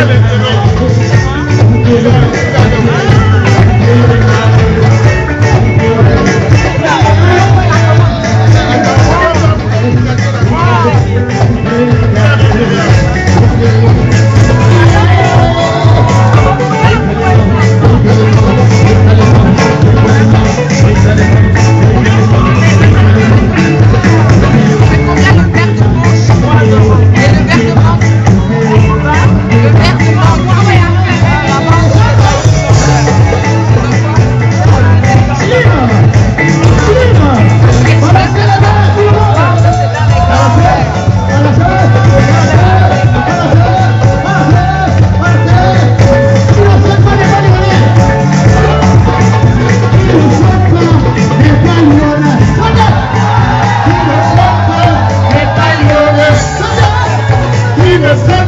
seven. sing a song.